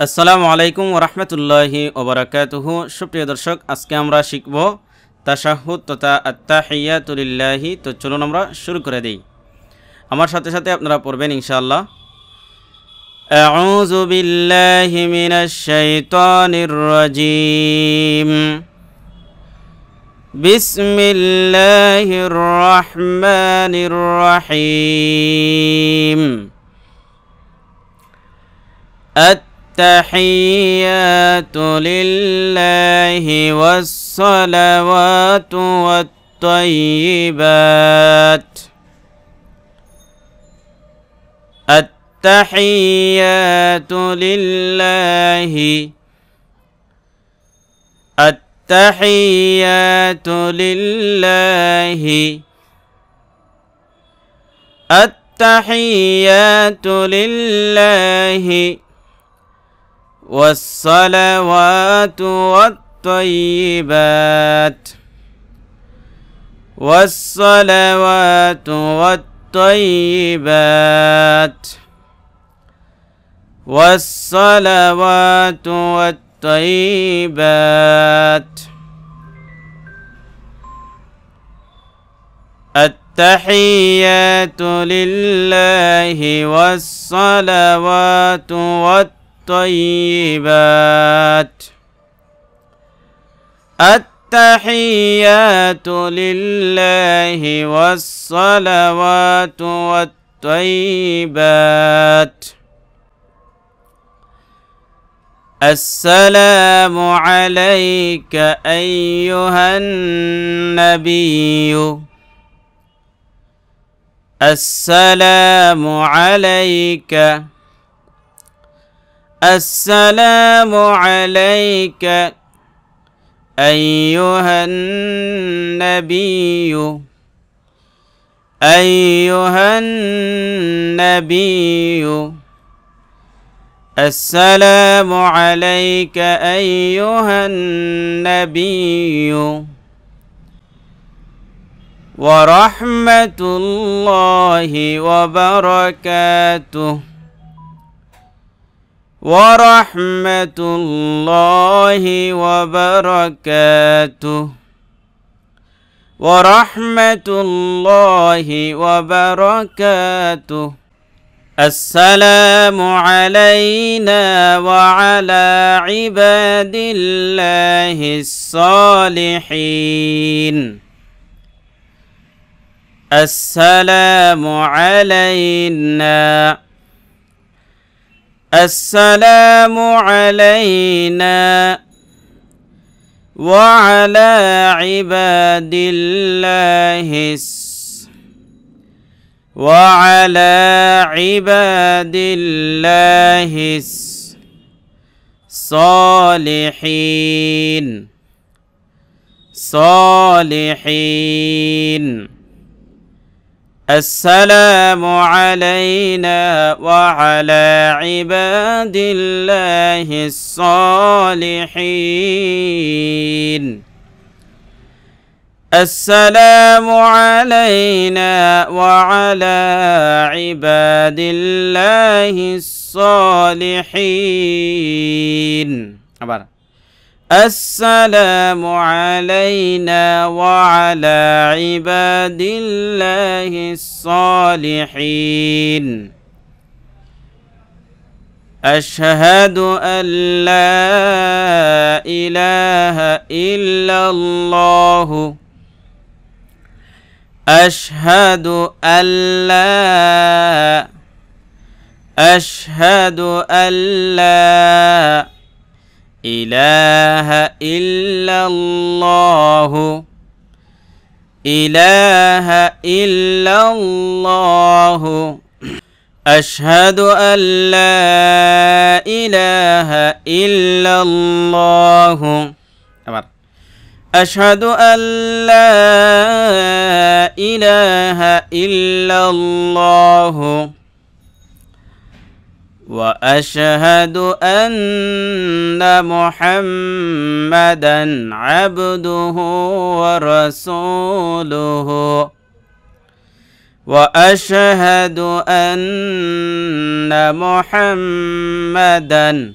আসসালামু আলাইকুম ওরহমতুল্লাহি ওবরাকাতুহ সুপ্রিয় দর্শক আজকে আমরা শিখব তাশাহুদ তথা আত্মাহিয়াতুলিল্লাহি তো চলুন আমরা শুরু করে দিই আমার সাথে সাথে আপনারা পড়বেন ইনশাআল্লাহ أعوذ بالله من الشيطان الرجيم بسم الله الرحمن الرحيم التحيات لله والصلوات والطيبات. التحيات لله. التحيات لله. التحيات لله. والصلوات والطيبات والصلوات والطيبات والصلوات والطيبات التحيات لله والصلوات والطيبات التحيات لله والصلوات والطيبات. السلام عليك أيها النبي. السلام عليك السلام عليك أيها النبي. أيها النبي. السلام عليك أيها النبي. ورحمة الله وبركاته. ورحمة الله وبركاته ورحمة الله وبركاته السلام علينا وعلى عباد الله الصالحين. السلام علينا السلام علينا وعلى عباد الله وعلى عباد الله الصالحين صالحين. السلام علينا وعلى عباد الله الصالحين. السلام علينا وعلى عباد الله الصالحين. السلام علينا وعلى عباد الله الصالحين. أشهد أن لا إله إلا الله. أشهد أن لا أشهد أن لا إله إلا الله. إله إلا الله. أشهد أن لا إله إلا الله. أشهد أن لا إله إلا الله. وأشهد أن محمدا عبده ورسوله. وأشهد أن محمدا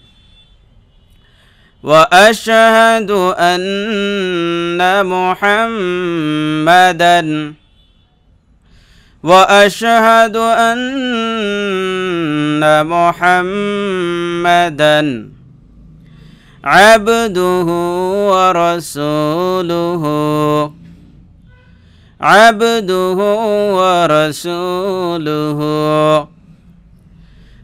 وأشهد أن محمدا وأشهد أن محمدا عبده ورسوله. عبده ورسوله.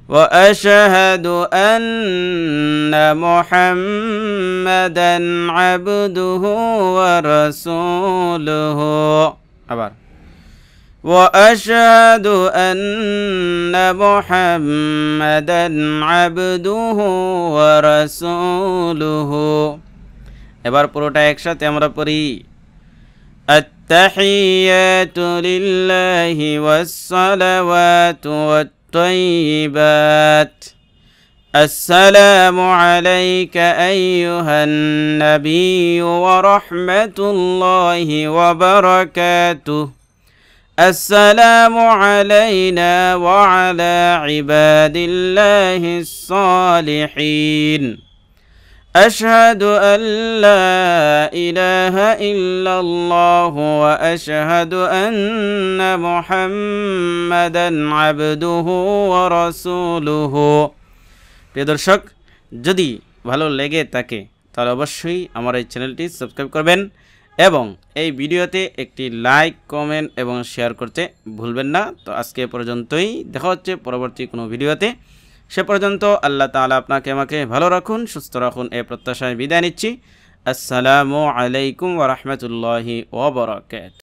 وأشهد أن محمدا عبده ورسوله. أبار. واشهد ان محمدا عبده ورسوله এবার পুরোটা একসাথে আমরা পড়ি التحيات لله والصلوات والتحيات الطيبات السلام عليك أيها النبي ورحمة الله وبركاته السلام علينا وعلى عباد الله الصالحين أشهد أن لا إله إلا الله وأشهد أن محمدا عبده ورسوله প্রিয় দর্শক যদি ভালো লেগে থাকে তাহলে অবশ্যই আমার এই চ্যানেলটি সাবস্ক্রাইব করবেন এবং এই ভিডিওতে একটি লাইক, কমেন্ট এবং শেয়ার করতে ভুলবেন না। তো আজকে পর্যন্তই। দেখা হচ্ছে পরবর্তী কোনো ভিডিওতে। সে পর্যন্ত আল্লাহ তালা আপনাকে, আমাকে ভালো রাখুন, সুস্থ রাখুন এ প্রত্যাশায় বিদায় নিচ্ছি। আসসালামু আলাইকুম ওরহমতুল্লাহি ওবরাকাত